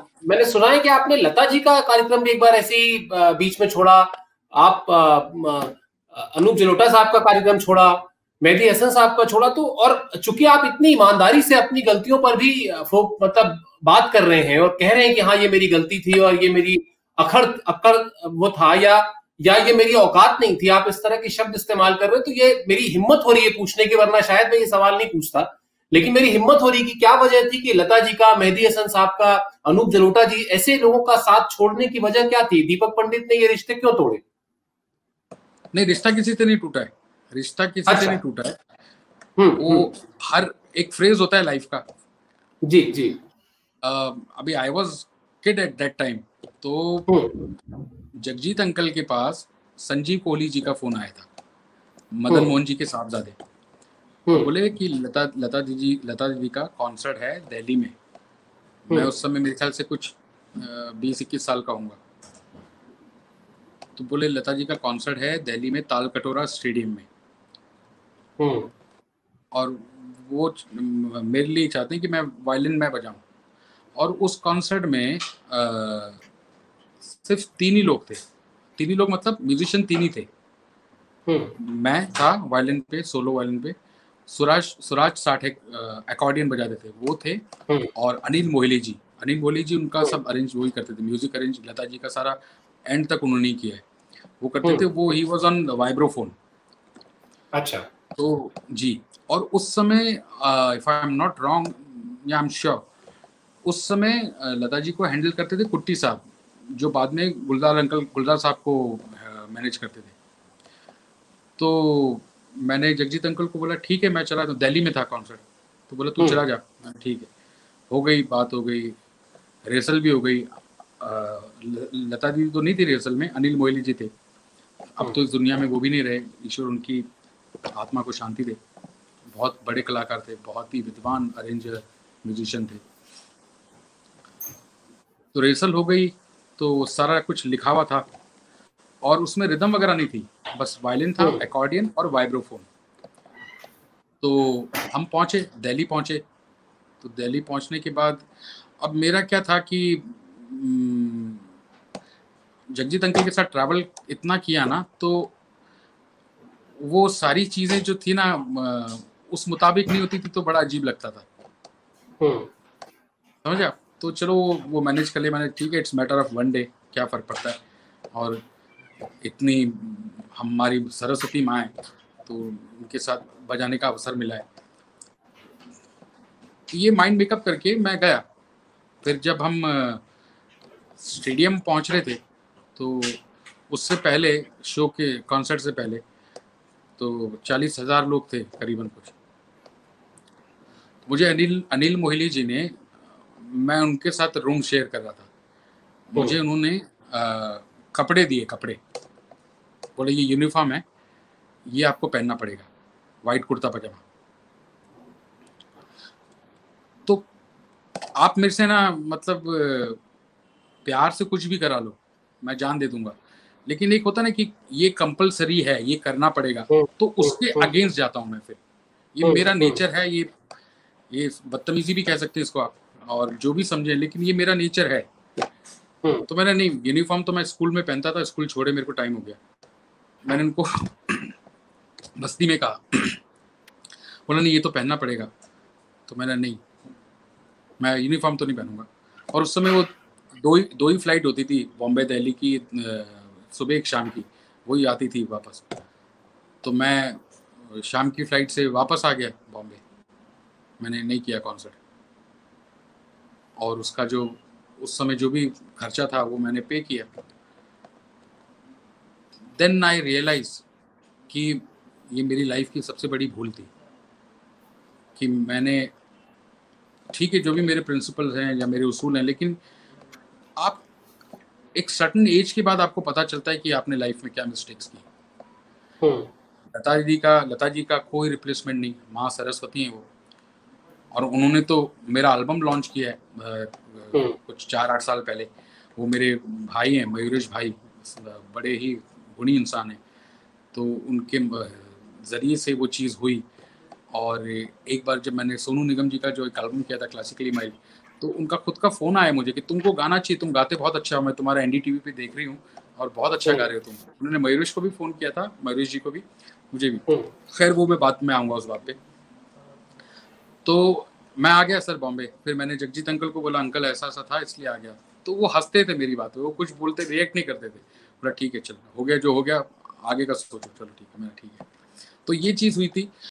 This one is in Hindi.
मैंने सुना है कि आपने लता जी का कार्यक्रम भी एक बार ऐसे ही बीच में छोड़ा। आप अनूप जलोटा साहब का कार्यक्रम छोड़ा, मेहदी हसन साहब का छोड़ा तो और चूँकि आप इतनी ईमानदारी से अपनी गलतियों पर भी मतलब बात कर रहे हैं और कह रहे हैं कि हाँ ये मेरी गलती थी और ये मेरी अखड़ अकड़ वो था या या ये मेरी औकात नहीं थी, आप इस तरह के शब्द इस्तेमाल कर रहे हो तो ये मेरी हिम्मत हो रही है पूछने की, वरना शायद मैं ये सवाल नहीं पूछता। लेकिन मेरी हिम्मत हो रही कि क्या वजह थी कि लता जी का मेहदी हसन साहब का अनूप जलोटा जी ऐसे लोगों का साथ छोड़ने की वजह क्या थी? दीपक पंडित ने ये रिश्ते क्यों तोड़े? नहीं रिश्ता किसी से नहीं टूटा है। रिश्ता किसी अच्छा। से नहीं टूटा है। हम्म, वो हम्म। हर एक फ्रेज होता है लाइफ का। जी जी। अभी I was kid at that time तो जगजीत अंकल के पास संजीव कोहली जी का फ़ोन आया था मदन हम्म। मोहन जी के साहबजादे। बोले कि लता लता दीदी लता दीदी का कॉन्सर्ट है दिल्ली में। मैं उस समय मेरे ख्याल से कुछ बीस इक्कीस साल का हूँ तो बोले लता जी का कॉन्सर्ट है दिल्ली में ताल कटोरा स्टेडियम में। और वो मेरे लिए चाहते हैं कि मैं वायलिन में बजाऊं। और उस कॉन्सर्ट में आ, सिर्फ़ तीन ही लोग थे। तीन ही लोग मतलब म्यूजिशियन तीन ही थे। हम्म। मैं था वायलिन पे सोलो वायलिन पे। सुराज सुराज साठ एक अकॉर्डियन बजाते थे। वो थे। हम्म। और अनिल मोहिली जी। अनिल मोहिली जी उनका हम्म। सब अरेंज वही करते थे। म्यूज़िक अरेंज लता जी का सारा एंड तक उन्होंने किया है। वो करते थे वो ही वॉज़ ऑन वाइब्रोफोन अच्छा। तो जी और उस समय if I am not wrong या आई एम श्योर उस समय लता जी को हैंडल करते थे कुट्टी साहब जो बाद में गुलजार अंकल गुलजार साहब को मैनेज करते थे। तो मैंने जगजीत अंकल को बोला ठीक है मैं चला तो दिल्ली में था कॉन्सर्ट तो बोला तू हम्म। चला जा। ठीक है। हो गई बात हो गई रिहर्सल भी हो गई। लता दीदी तो नहीं थी रिहर्सल में अनिल मोहली जी थे। अब तो इस दुनिया में वो भी नहीं रहे। ईश्वर उनकी आत्मा को शांति दे। बहुत बड़े कलाकार थे बहुत ही विद्वान अरेंजर म्यूजिशियन थे। तो रिहर्सल हो गई तो सारा कुछ लिखा हुआ था। और उसमें रिदम वगैरह नहीं थी। बस वायलिन था अकॉर्डियन और वाइब्रोफोन तो हम पहुँचे दिल्ली पहुँचे। तो दिल्ली पहुँचने के बाद अब मेरा क्या था कि जगजीत अंकल के साथ ट्रैवल इतना किया ना तो वो सारी चीज़ें जो थी ना उस मुताबिक नहीं होती थी तो बड़ा अजीब लगता था। हम्म। समझ तो चलो वो मैनेज कर लिया मैंने। ठीक है it's matter of one day क्या फ़र्क पड़ता है? और इतनी हमारी सरस्वती माँ है तो उनके साथ बजाने का अवसर मिला है। ये माइंड मेकअप करके मैं गया। फिर जब हम स्टेडियम पहुँच रहे थे तो उससे पहले शो के कॉन्सर्ट से पहले तो चालीस हज़ार लोग थे करीबन कुछ। मुझे अनिल अनिल मोहिली जी ने मैं उनके साथ रूम शेयर कर रहा था। मुझे उन्होंने कपड़े दिए कपड़े। बोले ये यूनिफॉर्म है ये आपको पहनना पड़ेगा वाइट कुर्ता पजामा। तो आप मेरे से ना मतलब प्यार से कुछ भी करा लो मैं जान दे दूँगा। लेकिन एक होता ना कि ये कंपलसरी है ये करना पड़ेगा हम्म, तो उसके अगेंस्ट हम्म। जाता हूँ मैं फिर। ये हम्म, मेरा नेचर है ये ये बदतमीजी भी कह सकते हैं इसको आप और जो भी समझे लेकिन ये मेरा नेचर है। तो मैंने नहीं यूनिफॉर्म तो मैं स्कूल में पहनता था स्कूल छोड़े, मेरे को टाइम हो गया। मैंने उनको बस्ती में कहा। बोला, नहीं, ये तो पहनना पड़ेगा। तो मैंने, नहीं, मैं यूनिफॉर्म तो नहीं पहनूँगा। और उस समय वो दो ही दो ही फ़्लाइट होती थी बॉम्बे दिल्ली की सुबह एक शाम की, वही आती थी वापस। तो मैं शाम की फ़्लाइट से वापस आ गया बॉम्बे मैंने नहीं किया कॉन्सर्ट और उसका जो उस समय जो भी खर्चा था वो मैंने पे किया देन आई रियलाइज़ कि ये मेरी लाइफ की सबसे बड़ी भूल थी कि मैंने ठीक है जो भी मेरे प्रिंसिपल्स हैं या मेरे उसूल हैं लेकिन आप एक सर्टन एज के बाद आपको पता चलता है कि आपने लाइफ में क्या मिस्टेक्स की हम्म। लता जी का लता जी का कोई रिप्लेसमेंट नहीं माँ सरस्वती हैं वो और उन्होंने तो मेरा एल्बम लॉन्च किया है। कुछ चार आठ साल पहले। वो मेरे भाई हैं मयूरेश भाई बड़े ही गुणी इंसान हैं। तो उनके ज़रिए से वो चीज़ हुई। और एक बार जब मैंने सोनू निगम जी का जो एक एल्बम किया था क्लासिकली माइल तो उनका खुद का फ़ोन आया मुझे कि तुमको गाना चाहिए तुम गाते बहुत अच्छा हो मैं तुम्हारा एनडीटीवी पे देख रही हूँ और बहुत अच्छा गा रहे हो तुम। उन्होंने मयूरेश को भी फ़ोन किया था मयूरेश जी को भी मुझे भी। हम्म। खैर वो मैं बात में आऊँगा उस बात पे। तो मैं आ गया सर बॉम्बे। फिर मैंने जगजीत अंकल को बोला, अंकल, ऐसा ऐसा था, इसलिए आ गया। तो वो हँसते थे मेरी बात, वो कुछ बोलते रिएक्ट नहीं करते थे। बोला, ठीक है, चलो, हो गया, जो हो गया, आगे का सोचो। चलो, ठीक है मैं ठीक है। तो ये चीज़ हुई थी।